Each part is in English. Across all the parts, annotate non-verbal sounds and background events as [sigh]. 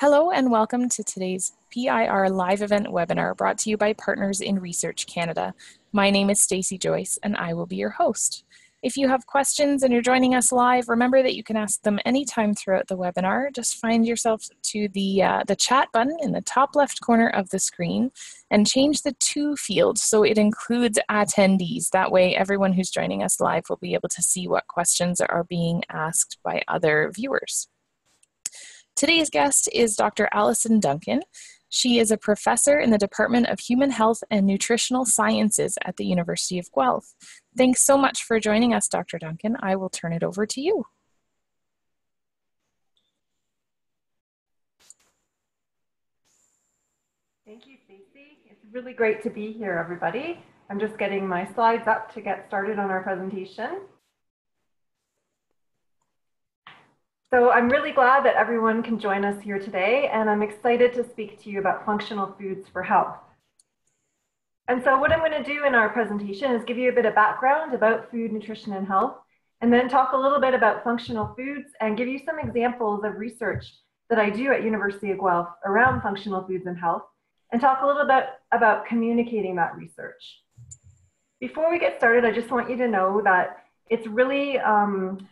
Hello and welcome to today's PIR live event webinar brought to you by Partners in Research Canada. My name is Stacey Joyce and I will be your host. If you have questions and you're joining us live, remember that you can ask them anytime throughout the webinar. Just find yourself to the, uh, the chat button in the top left corner of the screen and change the to field so it includes attendees. That way everyone who's joining us live will be able to see what questions are being asked by other viewers. Today's guest is Dr. Alison Duncan. She is a professor in the Department of Human Health and Nutritional Sciences at the University of Guelph. Thanks so much for joining us, Dr. Duncan. I will turn it over to you. Thank you, Stacey. It's really great to be here, everybody. I'm just getting my slides up to get started on our presentation. So I'm really glad that everyone can join us here today, and I'm excited to speak to you about functional foods for health. And so what I'm going to do in our presentation is give you a bit of background about food, nutrition, and health, and then talk a little bit about functional foods and give you some examples of research that I do at University of Guelph around functional foods and health, and talk a little bit about communicating that research. Before we get started, I just want you to know that it's really um,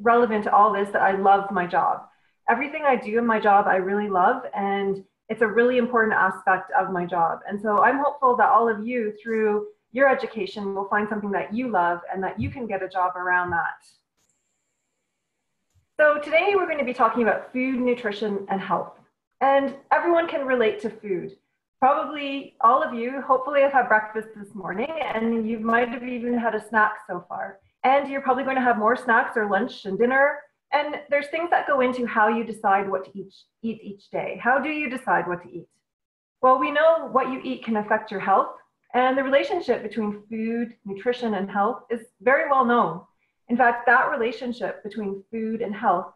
relevant to all this that I love my job. Everything I do in my job, I really love, and it's a really important aspect of my job. And so I'm hopeful that all of you, through your education, will find something that you love and that you can get a job around that. So today we're going to be talking about food, nutrition, and health. And everyone can relate to food. Probably all of you, hopefully, have had breakfast this morning, and you might have even had a snack so far. And you're probably going to have more snacks or lunch and dinner. And there's things that go into how you decide what to eat, eat each day. How do you decide what to eat? Well, we know what you eat can affect your health. And the relationship between food, nutrition, and health is very well known. In fact, that relationship between food and health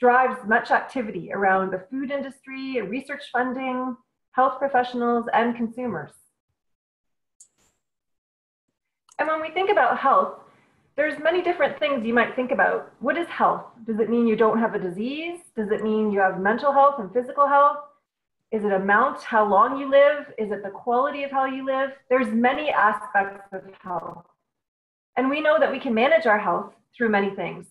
drives much activity around the food industry, research funding, health professionals, and consumers. And when we think about health, there's many different things you might think about. What is health? Does it mean you don't have a disease? Does it mean you have mental health and physical health? Is it amount how long you live? Is it the quality of how you live? There's many aspects of health. And we know that we can manage our health through many things.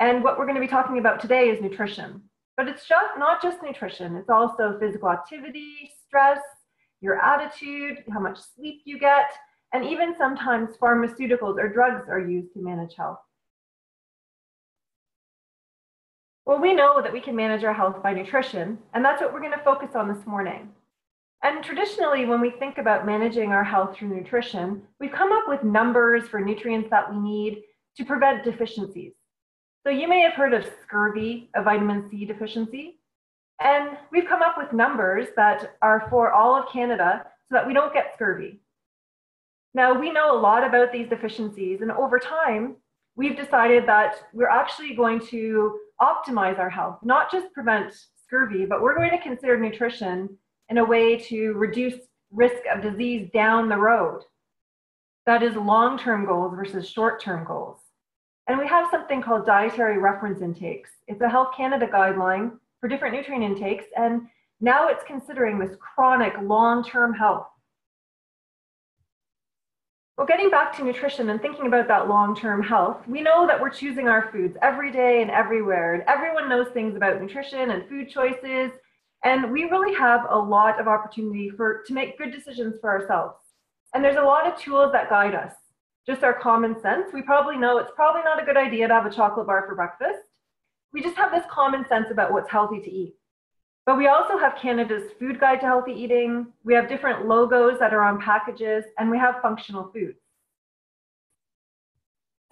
And what we're going to be talking about today is nutrition. But it's just not just nutrition, it's also physical activity, stress, your attitude, how much sleep you get, and even sometimes pharmaceuticals or drugs are used to manage health. Well, we know that we can manage our health by nutrition, and that's what we're going to focus on this morning. And traditionally, when we think about managing our health through nutrition, we've come up with numbers for nutrients that we need to prevent deficiencies. So you may have heard of scurvy, a vitamin C deficiency. And we've come up with numbers that are for all of Canada so that we don't get scurvy. Now, we know a lot about these deficiencies, and over time, we've decided that we're actually going to optimize our health, not just prevent scurvy, but we're going to consider nutrition in a way to reduce risk of disease down the road. That is long term goals versus short term goals. And we have something called dietary reference intakes. It's a Health Canada guideline for different nutrient intakes, and now it's considering this chronic long term health. Well, getting back to nutrition and thinking about that long term health, we know that we're choosing our foods every day and everywhere. And everyone knows things about nutrition and food choices. And we really have a lot of opportunity for to make good decisions for ourselves. And there's a lot of tools that guide us. Just our common sense. We probably know it's probably not a good idea to have a chocolate bar for breakfast. We just have this common sense about what's healthy to eat. But we also have Canada's Food Guide to Healthy Eating. We have different logos that are on packages, and we have functional foods.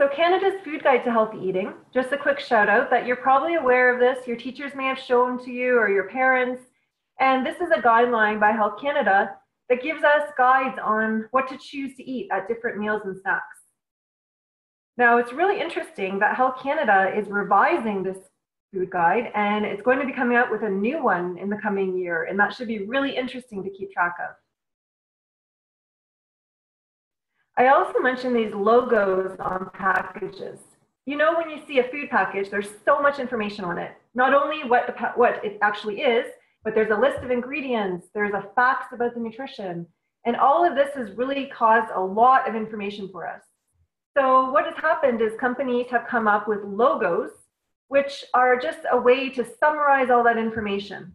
So Canada's Food Guide to Healthy Eating, just a quick shout out that you're probably aware of this, your teachers may have shown to you or your parents. And this is a guideline by Health Canada that gives us guides on what to choose to eat at different meals and snacks. Now, it's really interesting that Health Canada is revising this food guide, and it's going to be coming out with a new one in the coming year, and that should be really interesting to keep track of. I also mentioned these logos on packages. You know, when you see a food package, there's so much information on it. Not only what, the, what it actually is, but there's a list of ingredients, there's a facts about the nutrition, and all of this has really caused a lot of information for us. So what has happened is companies have come up with logos, which are just a way to summarize all that information.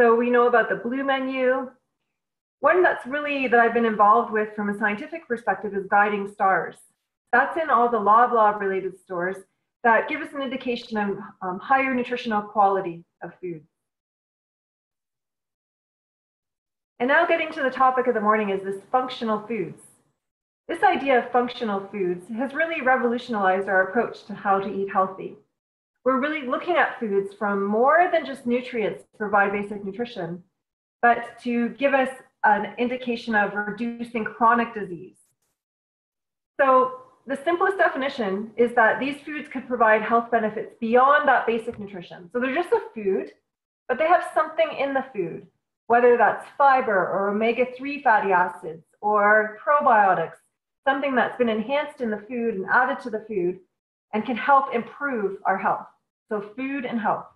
So we know about the blue menu. One that's really that I've been involved with from a scientific perspective is guiding stars. That's in all the Loblaw related stores that give us an indication of um, higher nutritional quality of food. And now getting to the topic of the morning is this functional foods. This idea of functional foods has really revolutionized our approach to how to eat healthy. We're really looking at foods from more than just nutrients to provide basic nutrition, but to give us an indication of reducing chronic disease. So the simplest definition is that these foods could provide health benefits beyond that basic nutrition. So they're just a food, but they have something in the food whether that's fiber or omega 3 fatty acids or probiotics, something that's been enhanced in the food and added to the food and can help improve our health. So, food and health.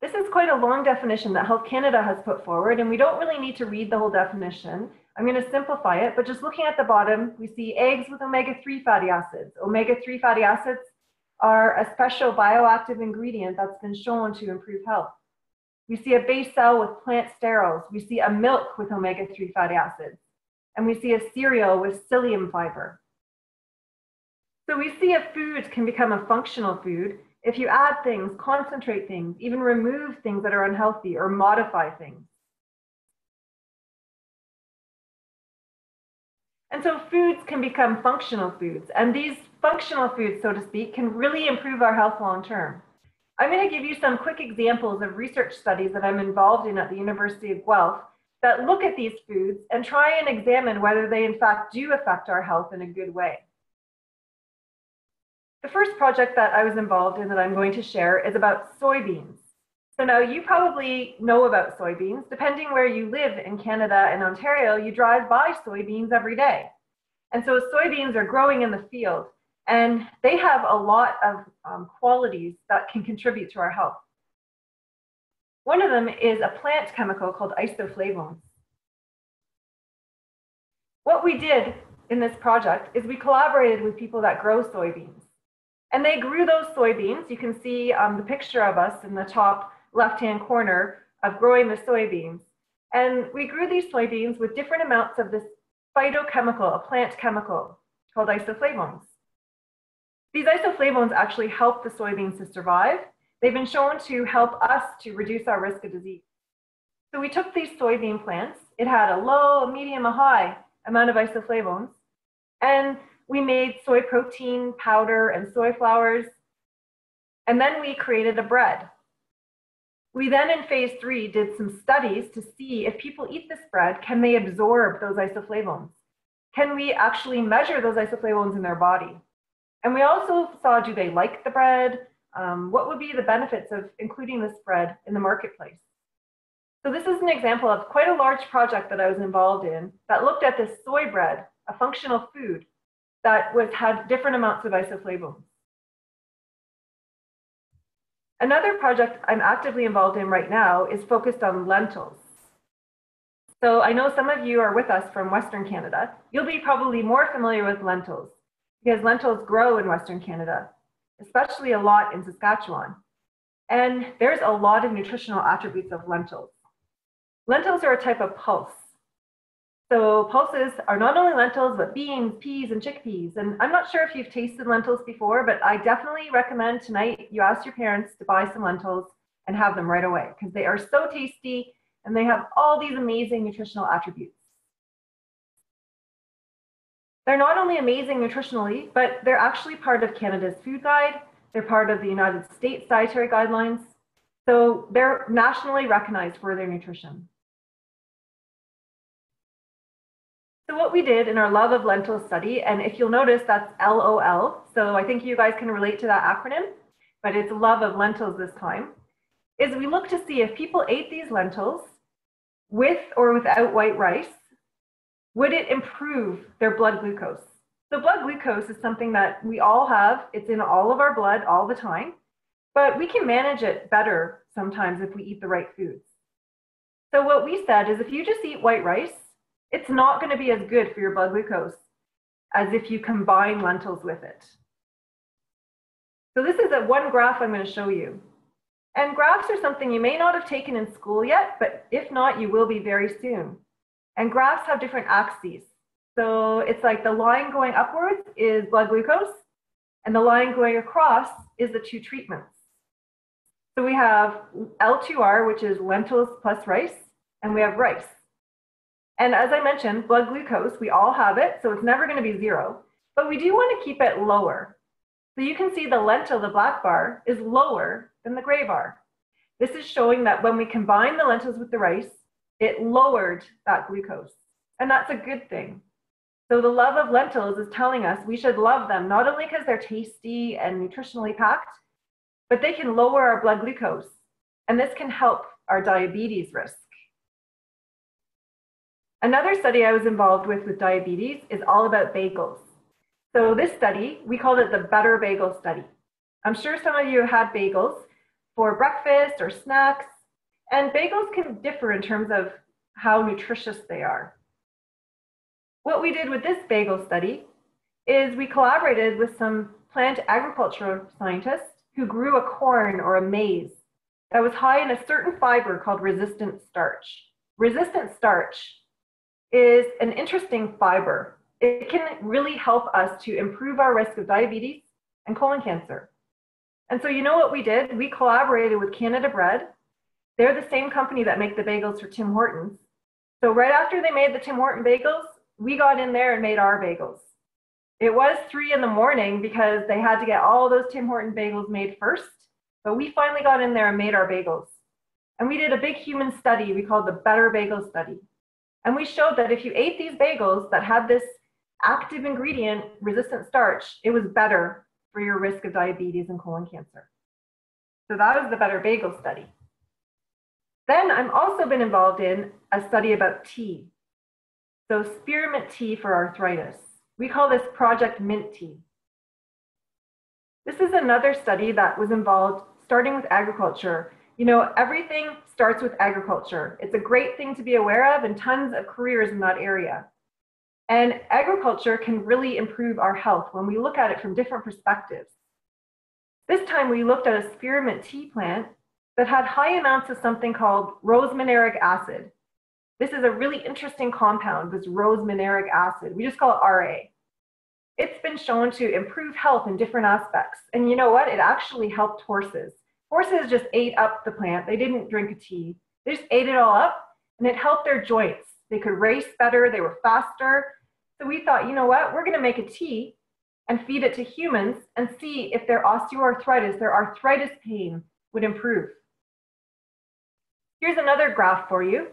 This is quite a long definition that Health Canada has put forward, and we don't really need to read the whole definition. I'm going to simplify it, but just looking at the bottom, we see eggs with omega 3 fatty acids. Omega 3 fatty acids are a special bioactive ingredient that's been shown to improve health. We see a Becel with plant sterols. We see a milk with omega-3 fatty acids. And we see a cereal with psyllium fiber. So we see a food can become a functional food if you add things, concentrate things, even remove things that are unhealthy or modify things. And so foods can become functional foods. And these functional foods, so to speak, can really improve our health long term. I'm going to give you some quick examples of research studies that I'm involved in at the University of Guelph that look at these foods and try and examine whether they in fact do affect our health in a good way. The first project that I was involved in that I'm going to share is about soybeans. So now you probably know about soybeans. Depending where you live in Canada and Ontario, you drive by soybeans every day. And so soybeans are growing in the field. And they have a lot of um, qualities that can contribute to our health. One of them is a plant chemical called isoflavones. What we did in this project is we collaborated with people that grow soybeans. And they grew those soybeans. You can see um, the picture of us in the top left-hand corner of growing the soybeans. And we grew these soybeans with different amounts of this phytochemical, a plant chemical called isoflavones. These isoflavones actually help the soybeans to survive. They've been shown to help us to reduce our risk of disease. So we took these soybean plants. It had a low, a medium, a high amount of isoflavones. And we made soy protein powder and soy flours. And then we created a bread. We then in phase three did some studies to see if people eat this bread, can they absorb those isoflavones? Can we actually measure those isoflavones in their body? And we also saw, do they like the bread? Um, what would be the benefits of including this bread in the marketplace? So this is an example of quite a large project that I was involved in that looked at this soy bread, a functional food that was had different amounts of isoflavones. Another project I'm actively involved in right now is focused on lentils. So I know some of you are with us from Western Canada. You'll be probably more familiar with lentils because lentils grow in Western Canada, especially a lot in Saskatchewan. And there's a lot of nutritional attributes of lentils. Lentils are a type of pulse. So pulses are not only lentils, but beans, peas, and chickpeas. And I'm not sure if you've tasted lentils before, but I definitely recommend tonight you ask your parents to buy some lentils and have them right away because they are so tasty and they have all these amazing nutritional attributes. They're not only amazing nutritionally, but they're actually part of Canada's food guide. They're part of the United States dietary guidelines. So they're nationally recognized for their nutrition. So what we did in our Love of Lentils study, and if you'll notice, that's LOL. So I think you guys can relate to that acronym, but it's Love of Lentils this time, is we looked to see if people ate these lentils with or without white rice, would it improve their blood glucose? So blood glucose is something that we all have. It's in all of our blood all the time. But we can manage it better sometimes if we eat the right foods. So what we said is if you just eat white rice, it's not going to be as good for your blood glucose as if you combine lentils with it. So this is a one graph I'm going to show you. And graphs are something you may not have taken in school yet, but if not, you will be very soon. And graphs have different axes. So it's like the line going upwards is blood glucose, and the line going across is the two treatments. So we have L2R, which is lentils plus rice, and we have rice. And as I mentioned, blood glucose, we all have it, so it's never going to be zero, but we do want to keep it lower. So you can see the lentil, the black bar, is lower than the gray bar. This is showing that when we combine the lentils with the rice, it lowered that glucose. And that's a good thing. So the love of lentils is telling us we should love them, not only because they're tasty and nutritionally packed, but they can lower our blood glucose. And this can help our diabetes risk. Another study I was involved with with diabetes is all about bagels. So this study, we called it the Better Bagel Study. I'm sure some of you had bagels for breakfast or snacks, and bagels can differ in terms of how nutritious they are. What we did with this bagel study is we collaborated with some plant agriculture scientists who grew a corn or a maize that was high in a certain fiber called resistant starch. Resistant starch is an interesting fiber. It can really help us to improve our risk of diabetes and colon cancer. And so you know what we did? We collaborated with Canada Bread. They're the same company that make the bagels for Tim Hortons. So right after they made the Tim Horton bagels, we got in there and made our bagels. It was three in the morning because they had to get all those Tim Horton bagels made first, but we finally got in there and made our bagels. And we did a big human study we called the Better Bagel Study. And we showed that if you ate these bagels that had this active ingredient, resistant starch, it was better for your risk of diabetes and colon cancer. So that was the Better Bagel Study. Then I've also been involved in a study about tea. So spearmint tea for arthritis. We call this Project Mint Tea. This is another study that was involved starting with agriculture. You know, everything starts with agriculture. It's a great thing to be aware of and tons of careers in that area. And agriculture can really improve our health when we look at it from different perspectives. This time we looked at a spearmint tea plant that had high amounts of something called rosmarinic acid. This is a really interesting compound, this rosmarinic acid. We just call it RA. It's been shown to improve health in different aspects. And you know what? It actually helped horses. Horses just ate up the plant. They didn't drink a tea. They just ate it all up and it helped their joints. They could race better. They were faster. So we thought, you know what? We're going to make a tea and feed it to humans and see if their osteoarthritis, their arthritis pain would improve. Here's another graph for you.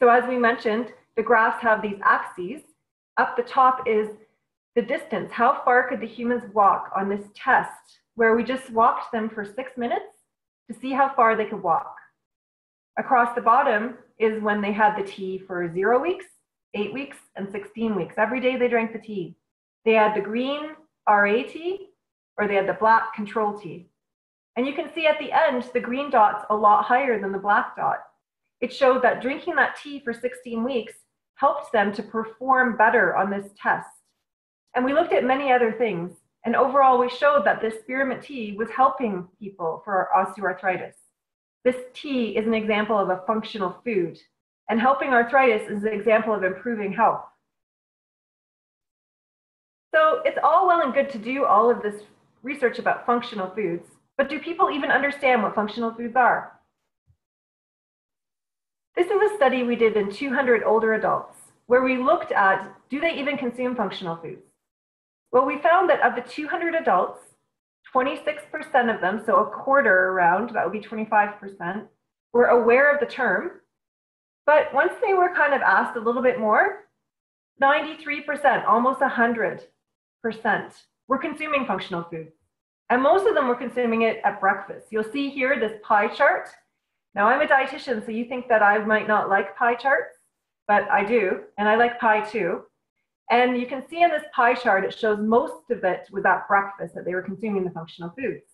So as we mentioned, the graphs have these axes. Up the top is the distance. How far could the humans walk on this test where we just walked them for six minutes to see how far they could walk. Across the bottom is when they had the tea for zero weeks, eight weeks, and 16 weeks. Every day they drank the tea. They had the green RA tea or they had the black control tea. And you can see at the end, the green dot's a lot higher than the black dot. It showed that drinking that tea for 16 weeks helped them to perform better on this test. And we looked at many other things. And overall, we showed that this spearmint tea was helping people for osteoarthritis. This tea is an example of a functional food, and helping arthritis is an example of improving health. So it's all well and good to do all of this research about functional foods, but do people even understand what functional foods are? This is a study we did in 200 older adults where we looked at do they even consume functional foods? Well, we found that of the 200 adults, 26% of them, so a quarter around, that would be 25%, were aware of the term. But once they were kind of asked a little bit more, 93%, almost 100%, were consuming functional food. And most of them were consuming it at breakfast. You'll see here this pie chart now, I'm a dietitian, so you think that I might not like pie charts, but I do, and I like pie too. And you can see in this pie chart, it shows most of it at breakfast that they were consuming the functional foods.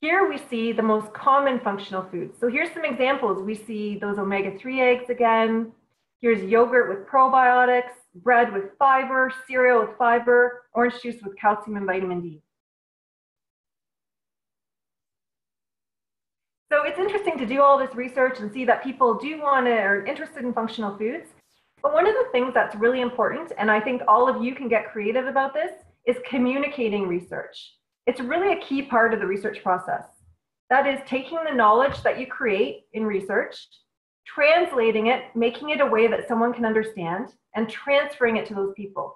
Here we see the most common functional foods. So here's some examples. We see those omega-3 eggs again. Here's yogurt with probiotics, bread with fiber, cereal with fiber, orange juice with calcium and vitamin D. So it's interesting to do all this research and see that people do want to are interested in functional foods. But one of the things that's really important, and I think all of you can get creative about this, is communicating research. It's really a key part of the research process. That is taking the knowledge that you create in research, translating it, making it a way that someone can understand, and transferring it to those people.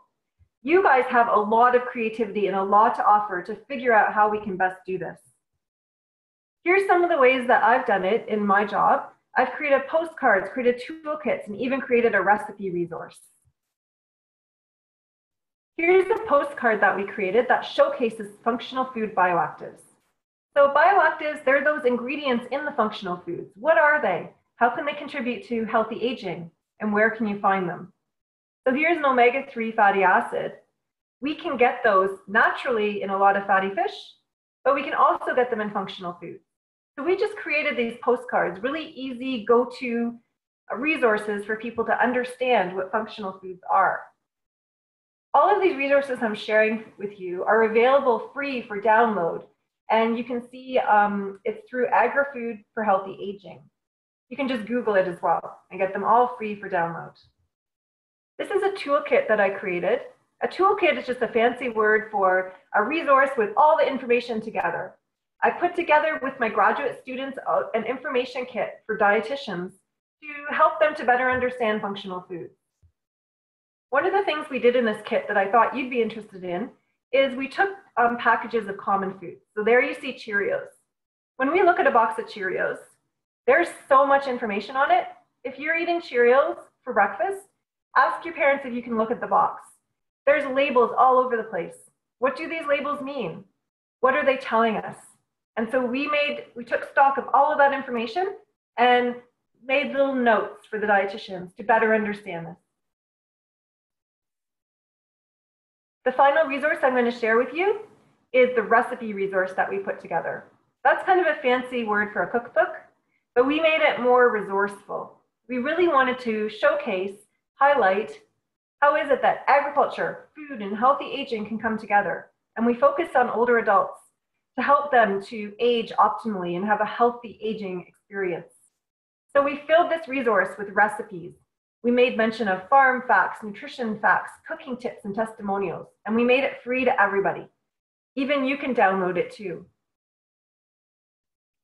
You guys have a lot of creativity and a lot to offer to figure out how we can best do this. Here's some of the ways that I've done it in my job I've created postcards, created toolkits, and even created a recipe resource. Here's a postcard that we created that showcases functional food bioactives. So bioactives, they're those ingredients in the functional foods. What are they? How can they contribute to healthy aging? And where can you find them? So here's an omega-3 fatty acid. We can get those naturally in a lot of fatty fish, but we can also get them in functional foods. So we just created these postcards, really easy go-to resources for people to understand what functional foods are. All of these resources I'm sharing with you are available free for download. And you can see um, it's through AgriFood for Healthy Aging. You can just Google it as well and get them all free for download. This is a toolkit that I created. A toolkit is just a fancy word for a resource with all the information together. I put together with my graduate students an information kit for dietitians to help them to better understand functional foods. One of the things we did in this kit that I thought you'd be interested in is we took um, packages of common foods. So there you see Cheerios. When we look at a box of Cheerios, there's so much information on it. If you're eating Cheerios for breakfast, ask your parents if you can look at the box. There's labels all over the place. What do these labels mean? What are they telling us? And so we made, we took stock of all of that information and made little notes for the dietitians to better understand this. The final resource I'm going to share with you is the recipe resource that we put together. That's kind of a fancy word for a cookbook, but we made it more resourceful. We really wanted to showcase, highlight, how is it that agriculture, food, and healthy aging can come together? And we focused on older adults to help them to age optimally and have a healthy aging experience. So we filled this resource with recipes. We made mention of farm facts, nutrition facts, cooking tips, and testimonials, and we made it free to everybody. Even you can download it too.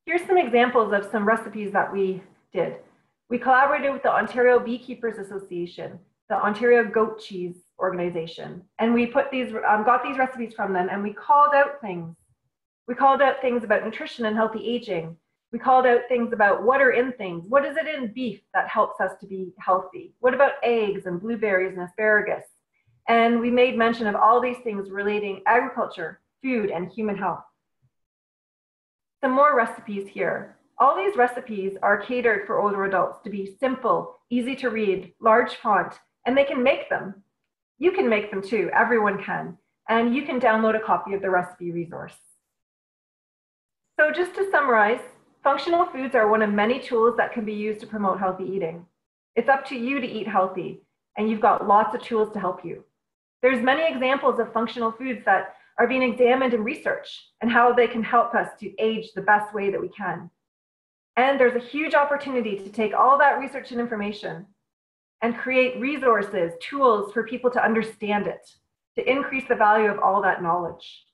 Here's some examples of some recipes that we did. We collaborated with the Ontario Beekeepers Association, the Ontario Goat Cheese Organization, and we put these, um, got these recipes from them, and we called out things we called out things about nutrition and healthy aging. We called out things about what are in things. What is it in beef that helps us to be healthy? What about eggs and blueberries and asparagus? And we made mention of all these things relating agriculture, food, and human health. Some more recipes here. All these recipes are catered for older adults to be simple, easy to read, large font, and they can make them. You can make them too, everyone can. And you can download a copy of the recipe resource. So just to summarize, functional foods are one of many tools that can be used to promote healthy eating. It's up to you to eat healthy, and you've got lots of tools to help you. There's many examples of functional foods that are being examined in research and how they can help us to age the best way that we can. And there's a huge opportunity to take all that research and information and create resources, tools for people to understand it, to increase the value of all that knowledge.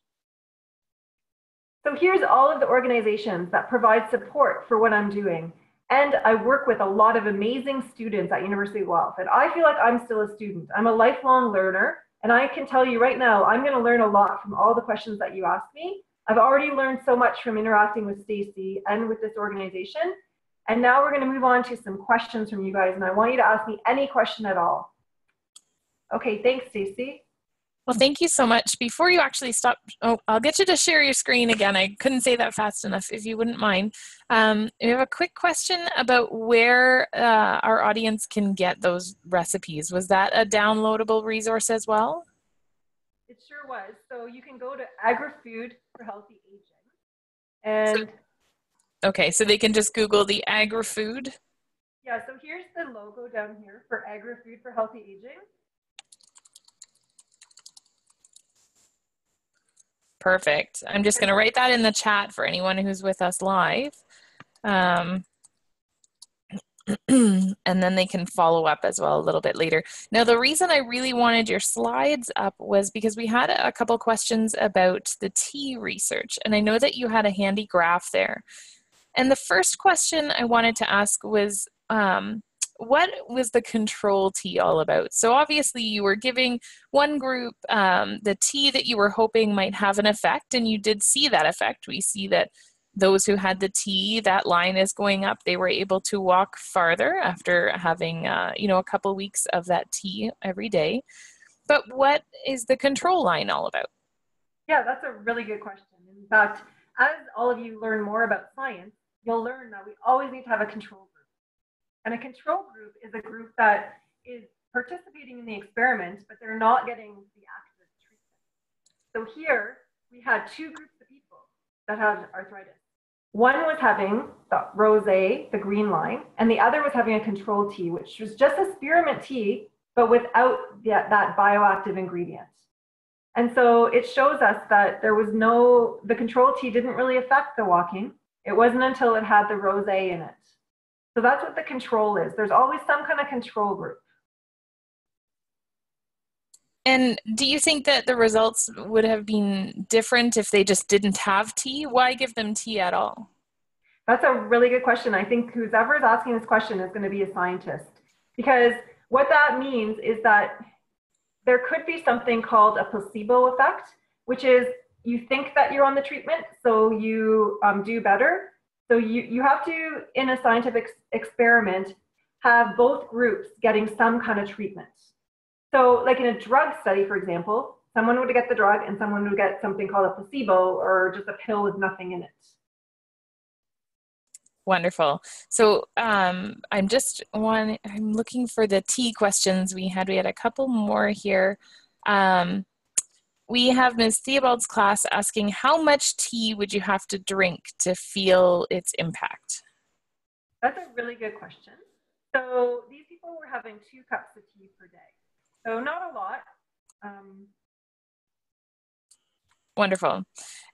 So here's all of the organizations that provide support for what I'm doing. And I work with a lot of amazing students at University of Guelph. And I feel like I'm still a student. I'm a lifelong learner. And I can tell you right now, I'm going to learn a lot from all the questions that you asked me. I've already learned so much from interacting with Stacey and with this organization. And now we're going to move on to some questions from you guys. And I want you to ask me any question at all. Okay, thanks, Stacey. Well, thank you so much. Before you actually stop, oh, I'll get you to share your screen again. I couldn't say that fast enough, if you wouldn't mind. Um, we have a quick question about where uh, our audience can get those recipes. Was that a downloadable resource as well? It sure was. So you can go to AgriFood for Healthy Aging. And so, okay, so they can just Google the agri-food. Yeah, so here's the logo down here for agri-food for healthy aging. Perfect. I'm just going to write that in the chat for anyone who's with us live. Um, [clears throat] and then they can follow up as well a little bit later. Now, the reason I really wanted your slides up was because we had a couple questions about the tea research, and I know that you had a handy graph there. And the first question I wanted to ask was um, what was the control tea all about? So obviously you were giving one group um, the tea that you were hoping might have an effect, and you did see that effect. We see that those who had the tea, that line is going up. They were able to walk farther after having, uh, you know, a couple weeks of that tea every day. But what is the control line all about? Yeah, that's a really good question. In fact, as all of you learn more about science, you'll learn that we always need to have a control group. And a control group is a group that is participating in the experiment, but they're not getting the active treatment. So here we had two groups of people that had arthritis. One was having the rose, the green line, and the other was having a control tea, which was just a spearmint tea, but without that, that bioactive ingredient. And so it shows us that there was no, the control tea didn't really affect the walking. It wasn't until it had the rose in it. So that's what the control is. There's always some kind of control group. And do you think that the results would have been different if they just didn't have tea? Why give them tea at all? That's a really good question. I think whoever is asking this question is going to be a scientist because what that means is that there could be something called a placebo effect, which is you think that you're on the treatment, so you um, do better. So you, you have to, in a scientific experiment, have both groups getting some kind of treatment. So, like in a drug study, for example, someone would get the drug and someone would get something called a placebo or just a pill with nothing in it. Wonderful. So um, I'm just one. I'm looking for the T questions we had. We had a couple more here. Um, we have Ms. Theobald's class asking how much tea would you have to drink to feel its impact? That's a really good question. So these people were having two cups of tea per day. So not a lot. Um, Wonderful.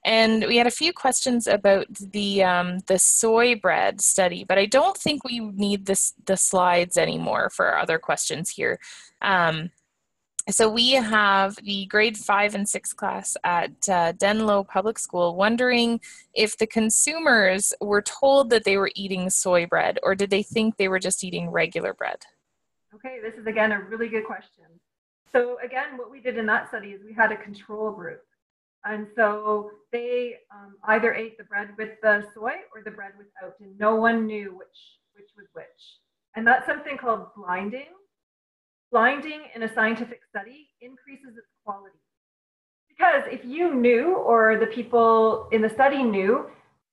And we had a few questions about the um, the soy bread study, but I don't think we need this the slides anymore for other questions here. Um, so we have the grade five and six class at uh, Denlow Public School wondering if the consumers were told that they were eating soy bread or did they think they were just eating regular bread? Okay, this is again a really good question. So again, what we did in that study is we had a control group. And so they um, either ate the bread with the soy or the bread without, and no one knew which, which was which. And that's something called blinding. Blinding in a scientific study increases its quality. Because if you knew, or the people in the study knew,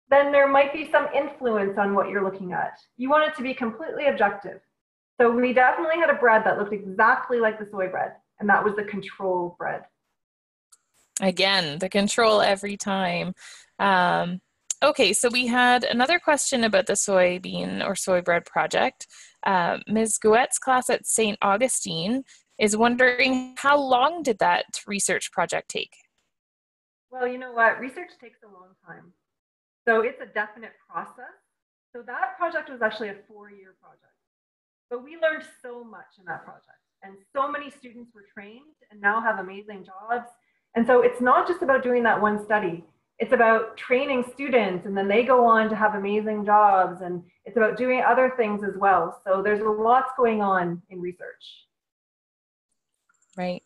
then there might be some influence on what you're looking at. You want it to be completely objective. So we definitely had a bread that looked exactly like the soy bread, and that was the control bread. Again, the control every time. Um, okay, so we had another question about the soybean or soy bread project. Uh, Ms. Gouette's class at St. Augustine is wondering how long did that research project take? Well, you know what? Research takes a long time. So it's a definite process. So that project was actually a four year project. But we learned so much in that project. And so many students were trained and now have amazing jobs. And so it's not just about doing that one study. It's about training students and then they go on to have amazing jobs. And it's about doing other things as well. So there's lots going on in research. Right.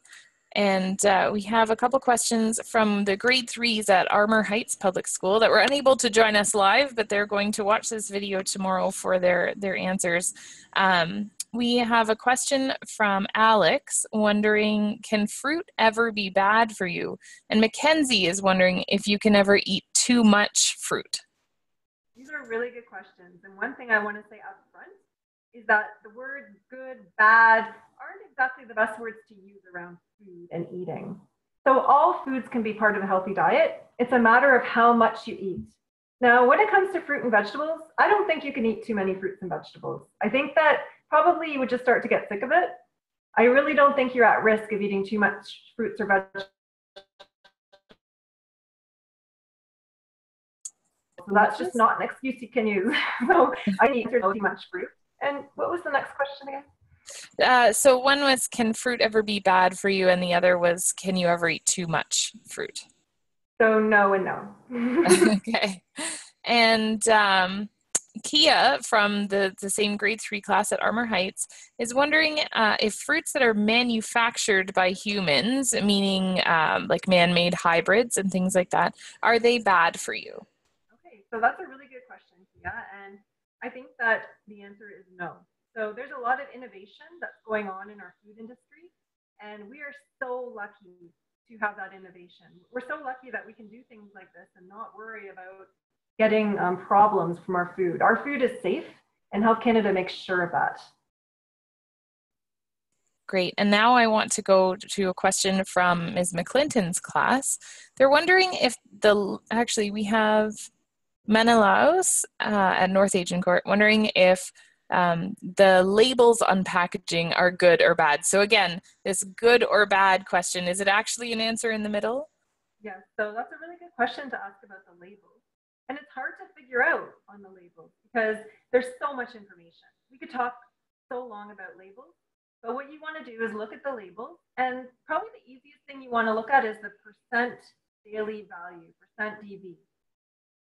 And uh, we have a couple questions from the grade threes at Armour Heights Public School that were unable to join us live, but they're going to watch this video tomorrow for their, their answers. Um, we have a question from Alex wondering, can fruit ever be bad for you? And Mackenzie is wondering if you can ever eat too much fruit. These are really good questions. And one thing I want to say up front is that the words good, bad aren't exactly the best words to use around food and eating. So all foods can be part of a healthy diet. It's a matter of how much you eat. Now, when it comes to fruit and vegetables, I don't think you can eat too many fruits and vegetables. I think that probably you would just start to get sick of it. I really don't think you're at risk of eating too much fruits or vegetables. So that's just not an excuse you can use. [laughs] so I eat too much fruit. And what was the next question again? Uh, so one was, can fruit ever be bad for you? And the other was, can you ever eat too much fruit? So no and no. [laughs] [laughs] okay. And um, Kia from the, the same grade three class at Armour Heights is wondering uh, if fruits that are manufactured by humans, meaning um, like man made hybrids and things like that, are they bad for you? Okay, so that's a really good question, Kia. And I think that the answer is no. So there's a lot of innovation that's going on in our food industry, and we are so lucky to have that innovation. We're so lucky that we can do things like this and not worry about getting um, problems from our food. Our food is safe, and Health Canada makes sure of that. Great. And now I want to go to a question from Ms. McClinton's class. They're wondering if the, actually, we have Menelaus uh, at North Agincourt wondering if um, the labels on packaging are good or bad. So again, this good or bad question, is it actually an answer in the middle? Yeah, so that's a really good question to ask about the labels. And it's hard to figure out on the labels because there's so much information. We could talk so long about labels, but what you want to do is look at the labels. And probably the easiest thing you want to look at is the percent daily value, percent DV.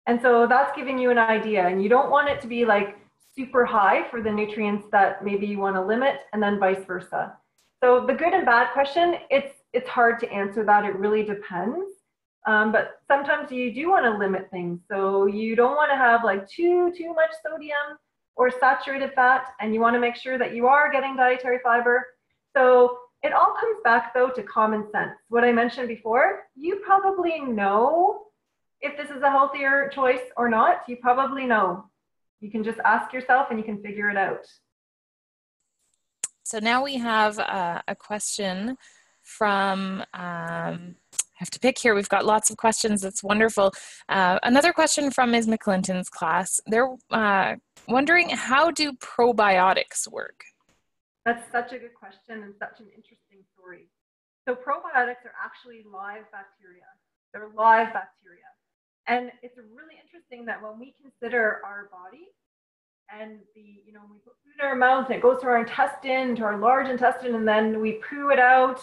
And so that's giving you an idea. And you don't want it to be like super high for the nutrients that maybe you want to limit and then vice versa. So the good and bad question, it's it's hard to answer that. It really depends. Um, but sometimes you do want to limit things. So you don't want to have like too too much sodium or saturated fat, and you want to make sure that you are getting dietary fiber. So it all comes back though to common sense. What I mentioned before, you probably know if this is a healthier choice or not. You probably know. You can just ask yourself and you can figure it out. So now we have uh, a question from, um, have to pick here. We've got lots of questions. It's wonderful. Uh, another question from Ms. McClinton's class. They're uh, wondering how do probiotics work? That's such a good question and such an interesting story. So probiotics are actually live bacteria. They're live bacteria. And it's really interesting that when we consider our body and the, you know, we put food in our mouth and it goes to our intestine, to our large intestine, and then we poo it out,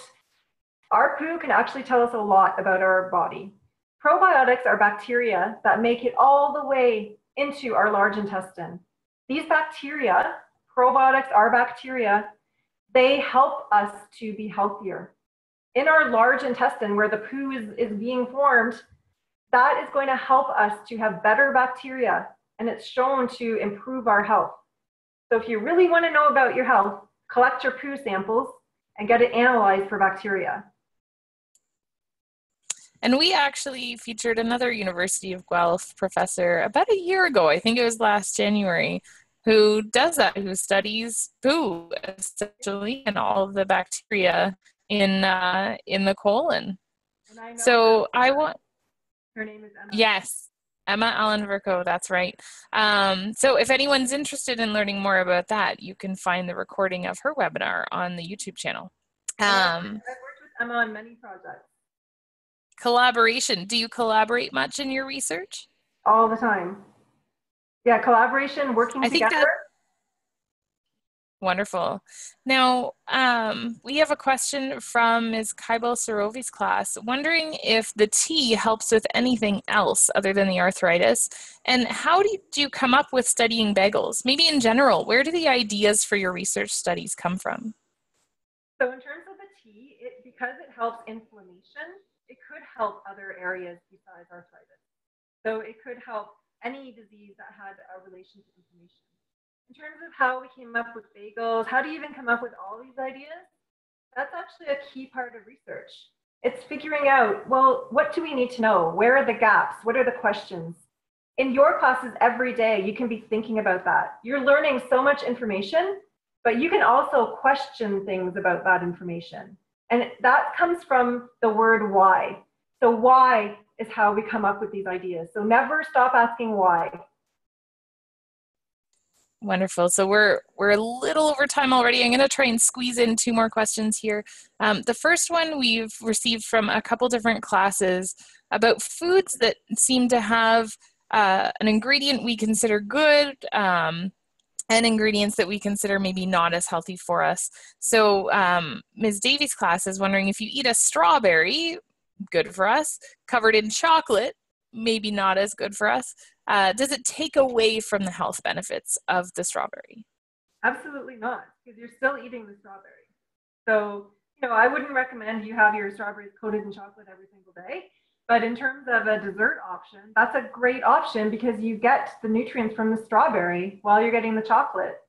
our poo can actually tell us a lot about our body. Probiotics are bacteria that make it all the way into our large intestine. These bacteria, probiotics are bacteria, they help us to be healthier. In our large intestine, where the poo is, is being formed, that is going to help us to have better bacteria and it's shown to improve our health. So if you really want to know about your health, collect your poo samples and get it analyzed for bacteria. And we actually featured another University of Guelph professor about a year ago, I think it was last January, who does that, who studies poo essentially and all of the bacteria in uh, in the colon. I so I want her name is Emma. Yes, Emma Allen-Vercoe, that's right. Um, so if anyone's interested in learning more about that, you can find the recording of her webinar on the YouTube channel. Um, I've worked with Emma on many projects. Collaboration. Do you collaborate much in your research? All the time. Yeah, collaboration, working I together. That, Wonderful. Now, um, we have a question from Ms. Kaibel Sorovi's class, wondering if the tea helps with anything else other than the arthritis, and how did you come up with studying bagels? Maybe in general, where do the ideas for your research studies come from? So in terms of the tea, it, because it helps inflammation, it could help other areas besides arthritis. So it could help any disease that had a relation to inflammation in terms of how we came up with bagels, how do you even come up with all these ideas? That's actually a key part of research. It's figuring out, well, what do we need to know? Where are the gaps? What are the questions? In your classes every day, you can be thinking about that. You're learning so much information, but you can also question things about that information. And that comes from the word why. So, why is how we come up with these ideas. So never stop asking why. Wonderful. So we're we're a little over time already. I'm going to try and squeeze in two more questions here. Um, the first one we've received from a couple different classes about foods that seem to have uh, an ingredient we consider good um, and ingredients that we consider maybe not as healthy for us. So um, Ms. Davies' class is wondering if you eat a strawberry, good for us, covered in chocolate, maybe not as good for us uh, does it take away from the health benefits of the strawberry? Absolutely not, because you're still eating the strawberry. So, you know, I wouldn't recommend you have your strawberries coated in chocolate every single day. But in terms of a dessert option, that's a great option because you get the nutrients from the strawberry while you're getting the chocolate.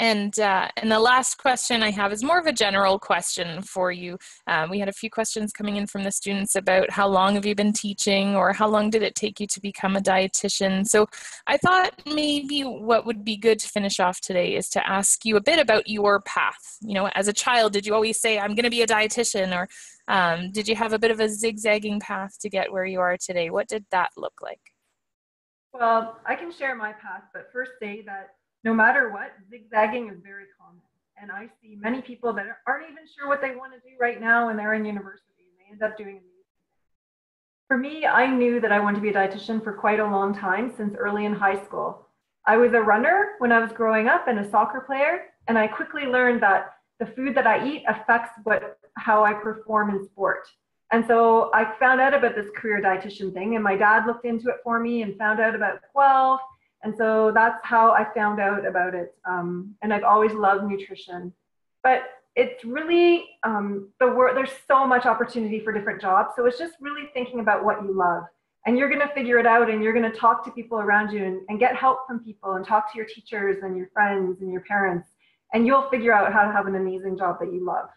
And uh, and the last question I have is more of a general question for you. Um, we had a few questions coming in from the students about how long have you been teaching, or how long did it take you to become a dietitian. So I thought maybe what would be good to finish off today is to ask you a bit about your path. You know, as a child, did you always say I'm going to be a dietitian, or um, did you have a bit of a zigzagging path to get where you are today? What did that look like? Well, I can share my path, but first say that no matter what, zigzagging is very common. And I see many people that aren't even sure what they want to do right now when they're in university and they end up doing For me, I knew that I wanted to be a dietitian for quite a long time since early in high school. I was a runner when I was growing up and a soccer player, and I quickly learned that the food that I eat affects what how I perform in sport. And so I found out about this career dietitian thing, and my dad looked into it for me and found out about 12 and so that's how I found out about it. Um, and I've always loved nutrition. But it's really um, the work, there's so much opportunity for different jobs. So it's just really thinking about what you love. And you're going to figure it out and you're going to talk to people around you and, and get help from people and talk to your teachers and your friends and your parents. And you'll figure out how to have an amazing job that you love.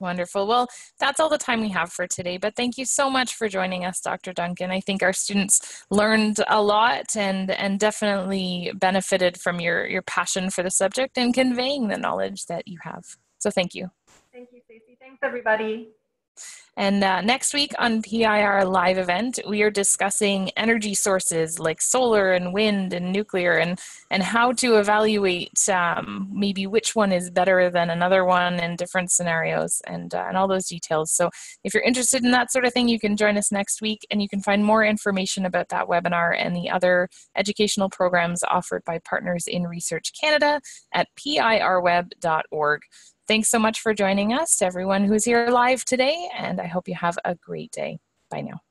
Wonderful. Well, that's all the time we have for today, but thank you so much for joining us, Dr. Duncan. I think our students learned a lot and, and definitely benefited from your, your passion for the subject and conveying the knowledge that you have. So thank you. Thank you, Stacey. Thanks, everybody. And uh, next week on PIR Live event, we are discussing energy sources like solar and wind and nuclear and, and how to evaluate um, maybe which one is better than another one in different scenarios and, uh, and all those details. So if you're interested in that sort of thing, you can join us next week and you can find more information about that webinar and the other educational programs offered by Partners in Research Canada at pirweb.org. Thanks so much for joining us, everyone who's here live today, and I hope you have a great day. Bye now.